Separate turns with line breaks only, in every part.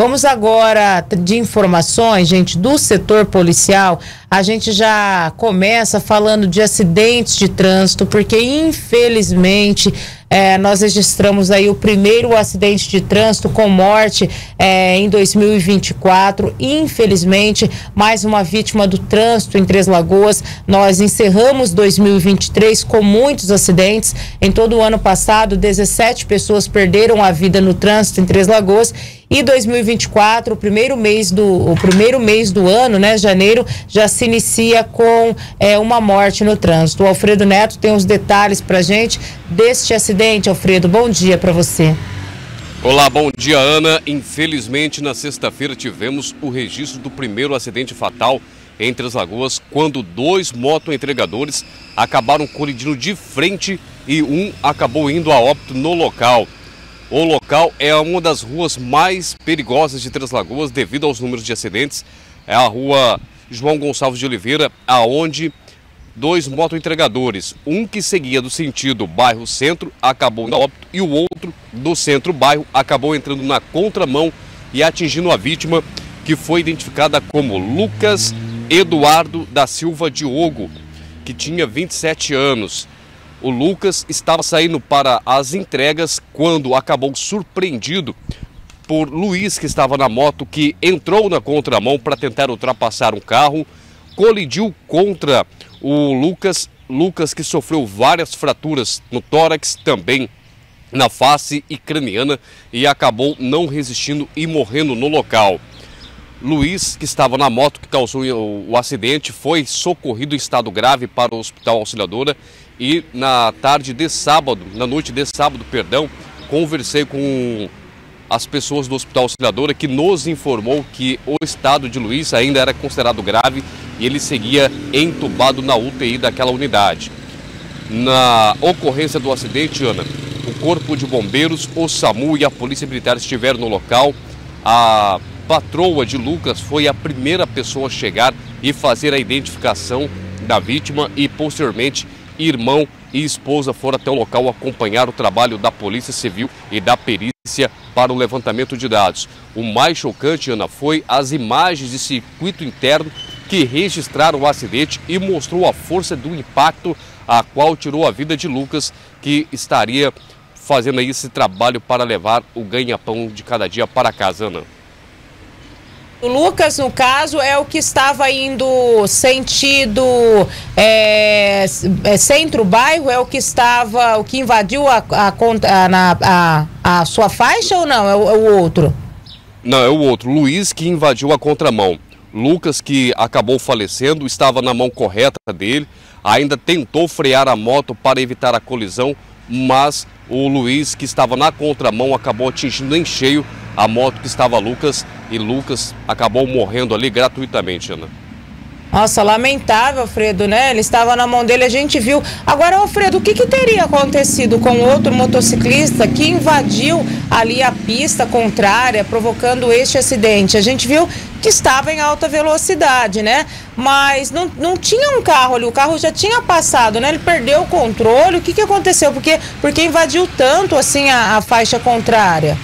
Vamos agora de informações, gente, do setor policial. A gente já começa falando de acidentes de trânsito, porque infelizmente é, nós registramos aí o primeiro acidente de trânsito com morte é, em 2024. Infelizmente, mais uma vítima do trânsito em Três Lagoas. Nós encerramos 2023 com muitos acidentes. Em todo o ano passado, 17 pessoas perderam a vida no trânsito em Três Lagoas. E 2024, o primeiro mês do, o primeiro mês do ano, né, janeiro, já se inicia com é, uma morte no trânsito. O Alfredo Neto tem os detalhes para gente deste acidente. Alfredo, bom dia para você.
Olá, bom dia, Ana. Infelizmente, na sexta-feira tivemos o registro do primeiro acidente fatal entre as lagoas, quando dois motoentregadores acabaram colidindo de frente e um acabou indo a óbito no local. O local é uma das ruas mais perigosas de Três Lagoas devido aos números de acidentes. É a rua João Gonçalves de Oliveira, aonde dois motoentregadores, um que seguia do sentido bairro centro, acabou no óbito e o outro do centro bairro acabou entrando na contramão e atingindo a vítima, que foi identificada como Lucas Eduardo da Silva Diogo, que tinha 27 anos. O Lucas estava saindo para as entregas quando acabou surpreendido por Luiz, que estava na moto, que entrou na contramão para tentar ultrapassar um carro, colidiu contra o Lucas, Lucas que sofreu várias fraturas no tórax, também na face e craniana e acabou não resistindo e morrendo no local. Luiz, que estava na moto que causou o, acidente, foi socorrido em estado grave para o Hospital Auxiliadora e na tarde de sábado, na noite de sábado, perdão, conversei com as pessoas do Hospital Auxiliadora que nos informou que o estado de Luiz ainda era considerado grave e ele seguia entubado na UTI daquela unidade. Na ocorrência do acidente, Ana, o Corpo de Bombeiros, o SAMU e a Polícia Militar estiveram no local. A patroa de Lucas foi a primeira pessoa a chegar e fazer a identificação da vítima e posteriormente irmão e esposa foram até o local acompanhar o trabalho da Polícia Civil e da perícia para o levantamento de dados. O mais chocante, Ana, foi as imagens de circuito interno que registraram o acidente e mostrou a força do impacto a qual tirou a vida de Lucas, que estaria fazendo aí esse trabalho para levar o ganha-pão de cada dia para casa, Ana.
O Lucas, no caso, é o que estava indo sentido é, é, centro-bairro, é o que estava, o que invadiu a, a, a, a, sua faixa ou não? É o, é o, outro?
Não, é o outro. Luiz que invadiu a contramão. Lucas, que acabou falecendo, estava na mão correta dele, ainda tentou frear a moto para evitar a colisão, mas o Luiz, que estava na contramão, acabou atingindo em cheio a moto que estava Lucas e Lucas acabou morrendo ali gratuitamente, Ana.
Nossa, lamentável, Alfredo, né? Ele estava na mão dele, a gente viu. Agora, Alfredo, o que, que teria acontecido com outro motociclista que invadiu ali a pista contrária, provocando este acidente? A gente viu que estava em alta velocidade, né? Mas não, não tinha um carro ali, o carro já tinha passado, né? Ele perdeu o controle. O que, que aconteceu? Porque, porque invadiu tanto assim a, a faixa contrária?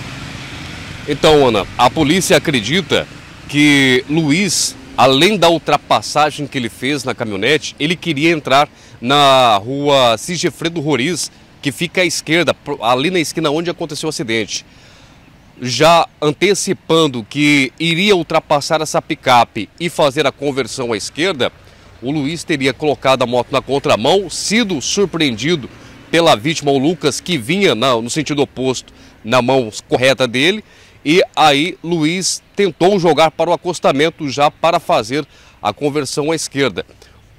Então, Ana, a polícia acredita que Luiz, além da ultrapassagem que ele fez na caminhonete, ele queria entrar na rua Sigefredo Roriz, que fica à esquerda, ali na esquina onde aconteceu o acidente. Já antecipando que iria ultrapassar essa picape e fazer a conversão à esquerda, o Luiz teria colocado a moto na contramão, sido surpreendido pela vítima, o Lucas, que vinha no sentido oposto, na mão correta dele, e aí Luiz tentou jogar para o acostamento já para fazer a conversão à esquerda.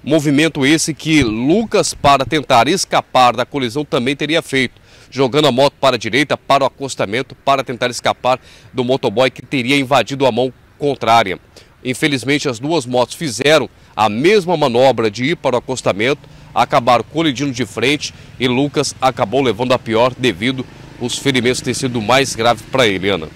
Movimento esse que Lucas, para tentar escapar da colisão, também teria feito, jogando a moto para a direita, para o acostamento, para tentar escapar do motoboy que teria invadido a mão contrária. Infelizmente, as duas motos fizeram a mesma manobra de ir para o acostamento, acabaram colidindo de frente e Lucas acabou levando a pior devido os ferimentos ter sido mais graves para ele, Ana.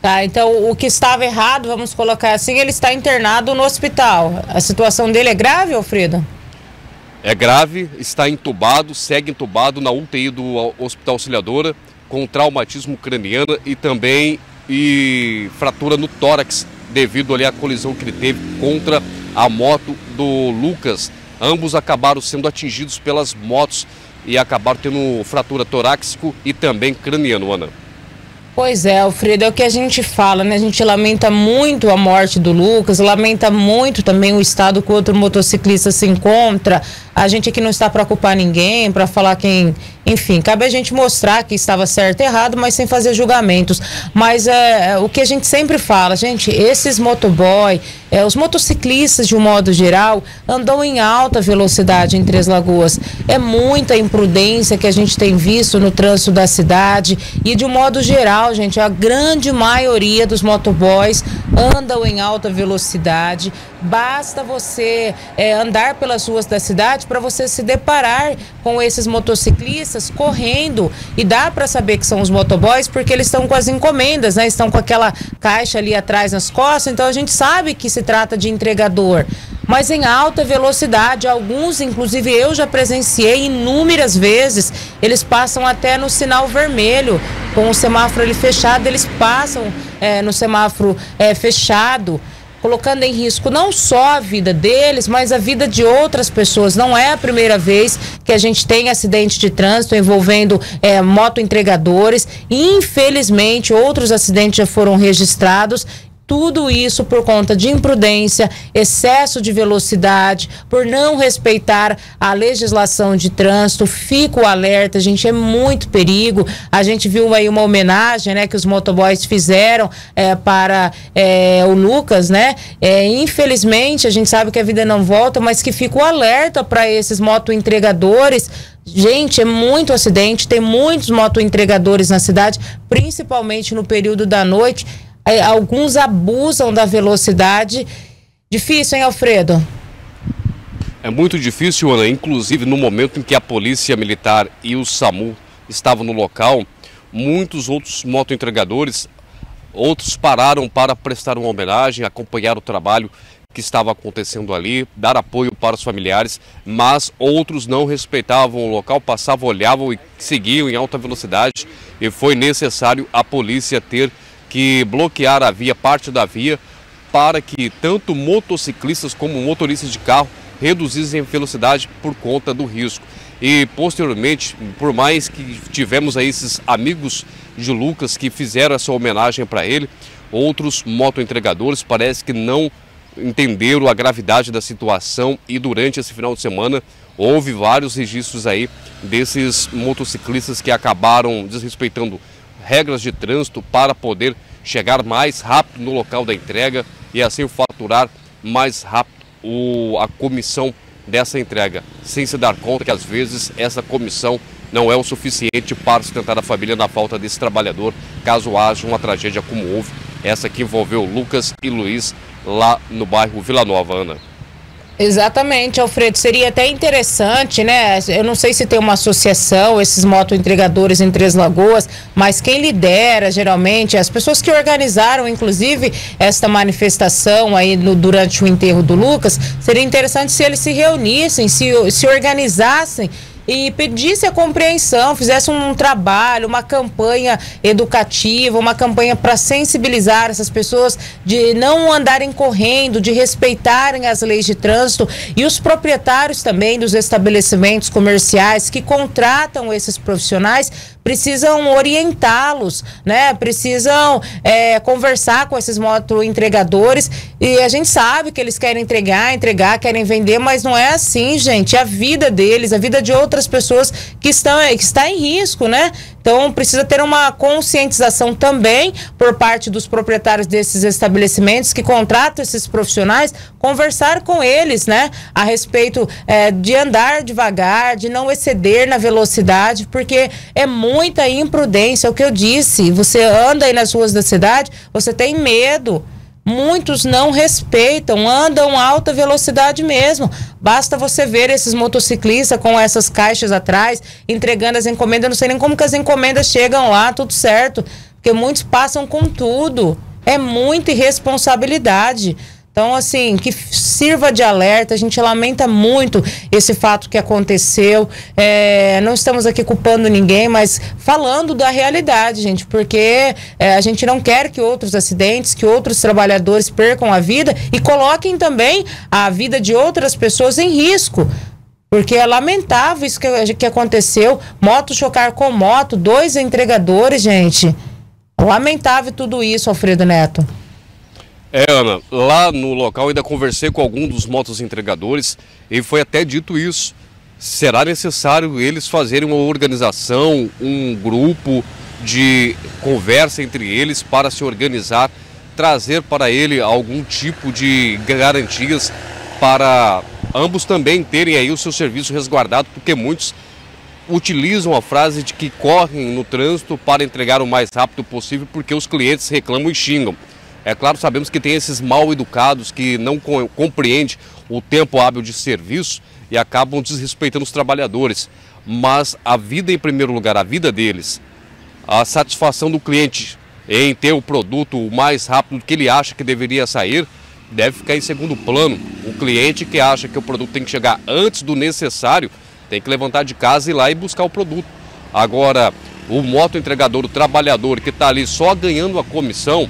Tá, então o que estava errado, vamos colocar assim, ele está internado no hospital. A situação dele é grave, Alfredo?
É grave, está entubado, segue entubado na UTI do Hospital Auxiliadora, com traumatismo craniano e também e fratura no tórax devido ali à colisão que ele teve contra a moto do Lucas. Ambos acabaram sendo atingidos pelas motos e acabaram tendo fratura torácico e também craniano, Ana.
Pois é, Alfredo, é o que a gente fala, né? A gente lamenta muito a morte do Lucas, lamenta muito também o estado que o outro motociclista se encontra. A gente aqui não está para culpar ninguém, para falar quem enfim, cabe a gente mostrar que estava certo e errado, mas sem fazer julgamentos. Mas é, é, o que a gente sempre fala, gente, esses motoboy, é, os motociclistas de um modo geral, andam em alta velocidade em Três Lagoas. É muita imprudência que a gente tem visto no trânsito da cidade e de um modo geral, gente, a grande maioria dos motoboys andam em alta velocidade. Basta você é, andar pelas ruas da cidade para você se deparar com esses motociclistas correndo. E dá para saber que são os motoboys porque eles estão com as encomendas, né? Estão com aquela caixa ali atrás nas costas. Então a gente sabe que se trata de entregador. Mas em alta velocidade, alguns, inclusive eu já presenciei inúmeras vezes, eles passam até no sinal vermelho, com o semáforo ali fechado, eles passam é, no semáforo é, fechado colocando em risco não só a vida deles, mas a vida de outras pessoas. Não é a primeira vez que a gente tem acidente de trânsito envolvendo é, moto entregadores. Infelizmente, outros acidentes já foram registrados tudo isso por conta de imprudência, excesso de velocidade, por não respeitar a legislação de trânsito. Fico alerta, gente, é muito perigo. A gente viu aí uma homenagem, né, que os motoboys fizeram é, para é, o Lucas, né? É, infelizmente, a gente sabe que a vida não volta, mas que fico alerta para esses moto entregadores Gente, é muito acidente, tem muitos moto entregadores na cidade, principalmente no período da noite. É, alguns abusam da velocidade. Difícil, hein, Alfredo?
É muito difícil, Ana. Inclusive, no momento em que a Polícia Militar e o SAMU estavam no local, muitos outros motoentregadores, outros pararam para prestar uma homenagem, acompanhar o trabalho que estava acontecendo ali, dar apoio para os familiares, mas outros não respeitavam o local, passavam, olhavam e seguiam em alta velocidade e foi necessário a polícia ter que bloquear a via, parte da via, para que tanto motociclistas como motoristas de carro reduzissem a velocidade por conta do risco. E posteriormente, por mais que tivemos aí esses amigos de Lucas que fizeram essa homenagem para ele, outros motoentregadores parece que não entenderam a gravidade da situação e durante esse final de semana houve vários registros aí desses motociclistas que acabaram desrespeitando regras de trânsito para poder chegar mais rápido no local da entrega e assim faturar mais rápido o, a comissão dessa entrega, sem se dar conta que às vezes essa comissão não é o suficiente para sustentar a família na falta desse trabalhador, caso haja uma tragédia como houve, essa que envolveu Lucas e Luiz lá no bairro Vila Nova, Ana.
Exatamente, Alfredo. Seria até interessante, né? Eu não sei se tem uma associação, esses motoentregadores em Três Lagoas, mas quem lidera, geralmente, as pessoas que organizaram, inclusive, esta manifestação aí no, durante o enterro do Lucas, seria interessante se eles se reunissem, se, se organizassem e pedisse a compreensão, fizesse um trabalho, uma campanha educativa, uma campanha para sensibilizar essas pessoas de não andarem correndo, de respeitarem as leis de trânsito e os proprietários também dos estabelecimentos comerciais que contratam esses profissionais precisam orientá-los, né? Precisam é, conversar com esses moto entregadores e a gente sabe que eles querem entregar, entregar, querem vender, mas não é assim, gente. A vida deles, a vida de outras pessoas que estão que está em risco, né? Então precisa ter uma conscientização também por parte dos proprietários desses estabelecimentos que contratam esses profissionais, conversar com eles, né, a respeito é, de andar devagar, de não exceder na velocidade, porque é muita imprudência. É o que eu disse, você anda aí nas ruas da cidade, você tem medo. Muitos não respeitam, andam alta velocidade mesmo. Basta você ver esses motociclistas com essas caixas atrás, entregando as encomendas. Não sei nem como que as encomendas chegam lá, tudo certo. Porque muitos passam com tudo. É muita irresponsabilidade. Então, assim, que sirva de alerta. A gente lamenta muito esse fato que aconteceu. É, não estamos aqui culpando ninguém, mas falando da realidade, gente, porque é, a gente não quer que outros acidentes, que outros trabalhadores percam a vida e coloquem também a vida de outras pessoas em risco. Porque é lamentável isso que, que aconteceu. Moto chocar com moto, dois entregadores, gente. Lamentável tudo isso, Alfredo Neto.
É, Ana, lá no local ainda conversei com algum dos motos entregadores e foi até dito isso. Será necessário eles fazerem uma organização, um grupo de conversa entre eles para se organizar, trazer para ele algum tipo de garantias para ambos também terem aí o seu serviço resguardado, porque muitos utilizam a frase de que correm no trânsito para entregar o mais rápido possível porque os clientes reclamam e xingam. É claro, sabemos que tem esses mal educados que não compreendem o tempo hábil de serviço e acabam desrespeitando os trabalhadores. Mas a vida em primeiro lugar, a vida deles, a satisfação do cliente em ter o produto o mais rápido que ele acha que deveria sair, deve ficar em segundo plano. O cliente que acha que o produto tem que chegar antes do necessário, tem que levantar de casa e ir lá e buscar o produto. Agora, o moto entregador, o trabalhador que está ali só ganhando a comissão,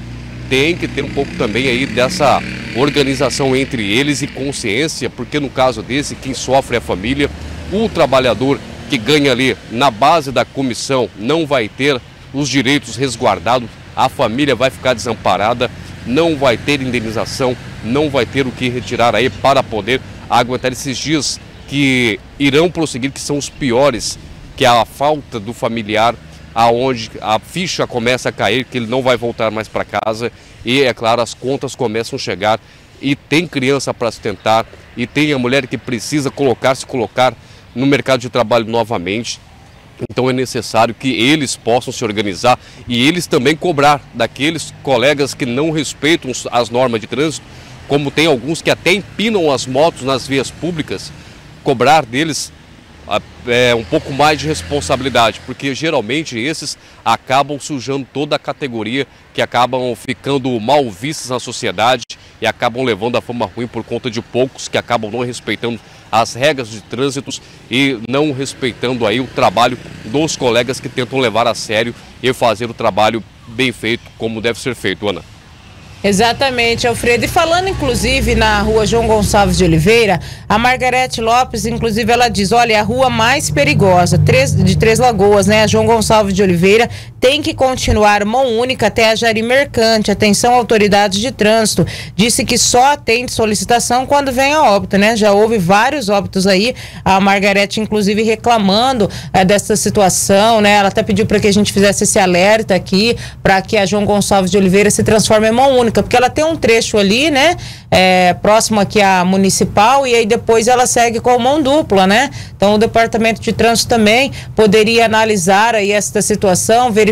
tem que ter um pouco também aí dessa organização entre eles e consciência, porque no caso desse, quem sofre é a família, o trabalhador que ganha ali na base da comissão não vai ter os direitos resguardados, a família vai ficar desamparada, não vai ter indenização, não vai ter o que retirar aí para poder aguentar esses dias que irão prosseguir, que são os piores, que é a falta do familiar aonde a ficha começa a cair, que ele não vai voltar mais para casa. E, é claro, as contas começam a chegar. E tem criança para sustentar e tem a mulher que precisa colocar, se colocar no mercado de trabalho novamente. Então é necessário que eles possam se organizar e eles também cobrar daqueles colegas que não respeitam as normas de trânsito, como tem alguns que até empinam as motos nas vias públicas, cobrar deles é, um pouco mais de responsabilidade, porque geralmente esses acabam sujando toda a categoria, que acabam ficando mal vistos na sociedade e acabam levando a fama ruim por conta de poucos que acabam não respeitando as regras de trânsito e não respeitando aí o trabalho dos colegas que tentam levar a sério e fazer o trabalho bem feito como deve ser feito, Ana.
Exatamente, Alfredo. E falando, inclusive, na rua João Gonçalves de Oliveira, a Margarete Lopes, inclusive, ela diz: olha, é a rua mais perigosa três, de Três Lagoas, né? A João Gonçalves de Oliveira tem que continuar mão única até a Jari Mercante. Atenção, autoridades de trânsito. Disse que só atende solicitação quando vem a óbito, né? Já houve vários óbitos aí. A Margarete, inclusive, reclamando é, dessa situação, né? Ela até pediu para que a gente fizesse esse alerta aqui, para que a João Gonçalves de Oliveira se transforme em mão única porque ela tem um trecho ali, né? É, próximo aqui à municipal, e aí depois ela segue com mão dupla, né? Então o departamento de trânsito também poderia analisar aí esta situação, verificar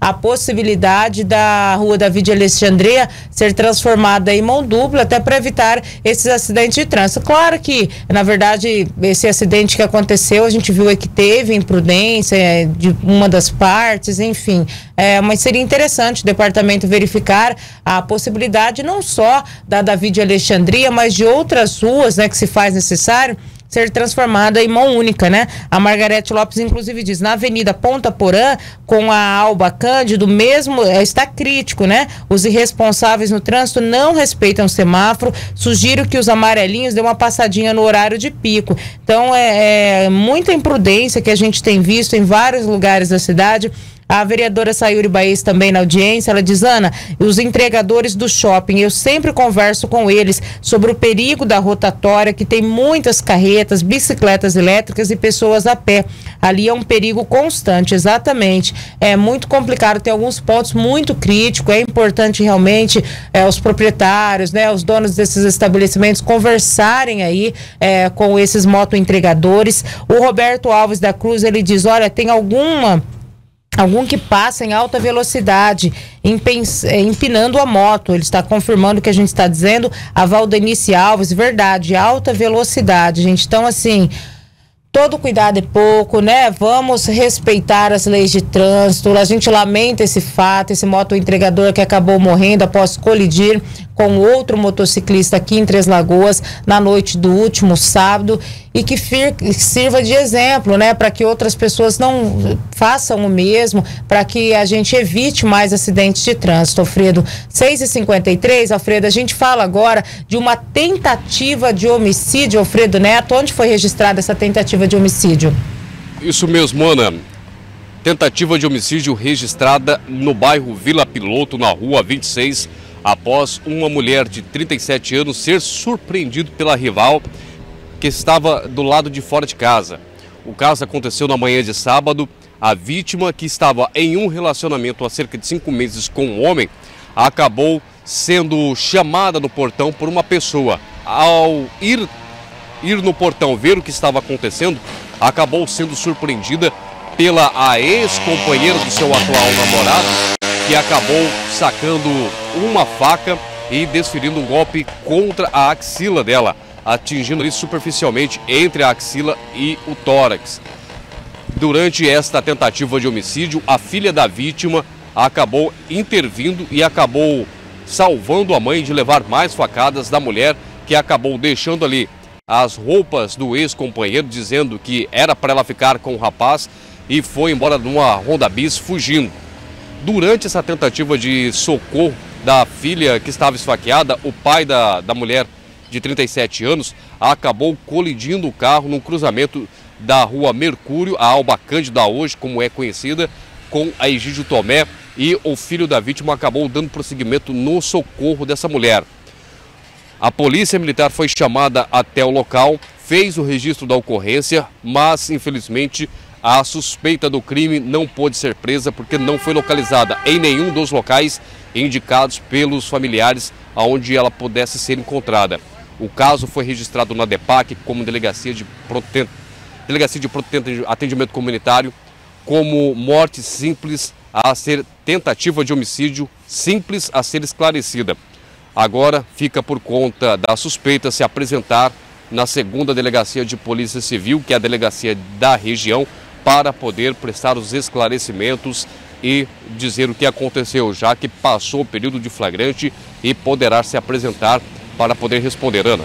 a possibilidade da rua David Alexandria ser transformada em mão dupla, até para evitar esses acidentes de trânsito. Claro que, na verdade, esse acidente que aconteceu, a gente viu que teve imprudência é, de uma das partes, enfim. É, mas seria interessante o departamento verificar a possibilidade não só da David Alexandria, mas de outras ruas né, que se faz necessário ser transformada em mão única, né? A Margarete Lopes, inclusive, diz, na Avenida Ponta Porã, com a Alba Cândido, mesmo é, está crítico, né? Os irresponsáveis no trânsito não respeitam o semáforo. Sugiro que os amarelinhos dêem uma passadinha no horário de pico. Então, é, é muita imprudência que a gente tem visto em vários lugares da cidade. A vereadora Sayuri Baez também na audiência, ela diz, Ana, os entregadores do shopping, eu sempre converso com eles sobre o perigo da rotatória, que tem muitas carretas, bicicletas elétricas e pessoas a pé. Ali é um perigo constante, exatamente. É muito complicado, tem alguns pontos muito críticos, é importante realmente é, os proprietários, né, os donos desses estabelecimentos conversarem aí é, com esses motoentregadores. O Roberto Alves da Cruz, ele diz, olha, tem alguma algum que passa em alta velocidade, eh, empinando a moto. Ele está confirmando o que a gente está dizendo. A Valdenice Alves, verdade, alta velocidade, gente. Então, assim, todo cuidado é pouco, né? Vamos respeitar as leis de trânsito. A gente lamenta esse fato, esse moto entregador que acabou morrendo após colidir com outro motociclista aqui em Três Lagoas na noite do último sábado e que sirva de exemplo, né, para que outras pessoas não façam o mesmo, para que a gente evite mais acidentes de trânsito. Alfredo, 6h53, Alfredo, a gente fala agora de uma tentativa de homicídio, Alfredo Neto. Onde foi registrada essa tentativa de homicídio?
Isso mesmo, Ana. Tentativa de homicídio registrada no bairro Vila Piloto, na rua 26, após uma mulher de 37 anos ser surpreendido pela rival que estava do lado de fora de casa. O caso aconteceu na manhã de sábado. A vítima, que estava em um relacionamento há cerca de cinco meses com um homem, acabou sendo chamada no portão por uma pessoa. Ao ir, ir no portão ver o que estava acontecendo, acabou sendo surpreendida pela ex-companheira do seu atual namorado, que acabou sacando uma faca e desferindo um golpe contra a axila dela atingindo ali superficialmente entre a axila e o tórax. Durante esta tentativa de homicídio, a filha da vítima acabou intervindo e acabou salvando a mãe de levar mais facadas da mulher que acabou deixando ali as roupas do ex-companheiro, dizendo que era para ela ficar com o rapaz e foi embora numa Honda Bis fugindo. Durante essa tentativa de socorro da filha que estava esfaqueada, o pai da, da mulher de 37 anos, acabou colidindo o carro num cruzamento da rua Mercúrio, a Alba Cândida hoje, como é conhecida, com a Egídio Tomé e o filho da vítima acabou dando prosseguimento no socorro dessa mulher. A polícia militar foi chamada até o local, fez o registro da ocorrência, mas infelizmente a suspeita do crime não pôde ser presa porque não foi localizada em nenhum dos locais indicados pelos familiares aonde ela pudesse ser encontrada. O caso foi registrado na DEPAC como delegacia de, delegacia de atendimento comunitário como morte simples a ser tentativa de homicídio simples a ser esclarecida. Agora fica por conta da suspeita se apresentar na segunda delegacia de Polícia Civil, que é a delegacia da região, para poder prestar os esclarecimentos e dizer o que aconteceu, já que passou o período de flagrante e poderá se apresentar para poder responder, Ana.